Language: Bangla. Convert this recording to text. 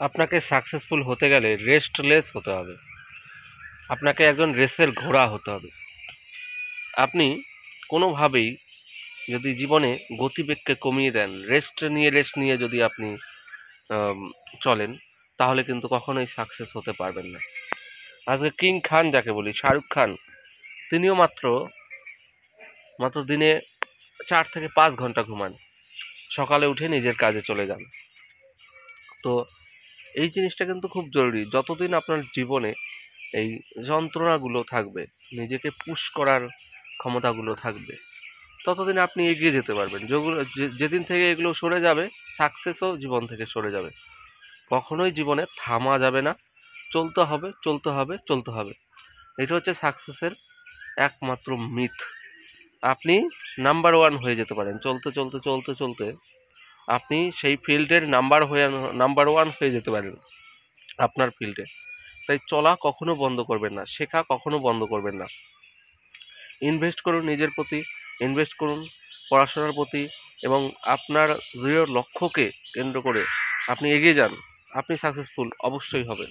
আপনাকে সাকসেসফুল হতে গেলে রেস্টলেস হতে হবে। আপনাকে একজন রেসের ঘোড়া হতে হবে। আপনি কোনোভাবেই যদি জীবনে গতিবেগকে কমিয়ে দেন রেস্ট নিয়ে রেস্ট নিয়ে যদি আপনি চলেন, তাহলে কিন্তু কখনোই সাকসেস হতে পারবেন না। আজকে কিং খান যাকে বলি, শাহরুখ খান, তিনিও মাত্র মাত্র দিনে চার থেকে পাঁচ ঘণ্টা ঘুমান। সকালে উঠে নিজের কাজে চলে যান। তো এই জিনিসটা কিন্তু খুব জরুরি। যতদিন আপনার জীবনে এই যন্ত্রণাগুলো থাকবে, নিজেকে পুশ করার ক্ষমতাগুলো থাকবে, ততদিন আপনি এগিয়ে যেতে পারবেন। যেগুলো যেদিন থেকে এগুলো সরে যাবে সাকসেসও জীবন থেকে সরে যাবে। কখনোই জীবনে থামা যাবে না। চলতে হবে চলতে হবে চলতে হবে। এটা হচ্ছে সাকসেসের একমাত্র মিথ আপনি নাম্বার ওয়ান হয়ে যেতে পারেন। চলতে চলতে চলতে চলতে আপনি সেই ফিল্ডের নাম্বার হয়ে, নাম্বার ওয়ান হয়ে যেতে পারেন আপনার ফিল্ডে। তাই চলা কখনো বন্ধ করবেন না, শেখা কখনো বন্ধ করবেন না। ইনভেস্ট করুন নিজের প্রতি, ইনভেস্ট করুন পড়াশোনার প্রতি এবং আপনার দৃঢ় লক্ষ্যকে কেন্দ্র করে আপনি এগিয়ে যান, আপনি সাকসেসফুল অবশ্যই হবেন।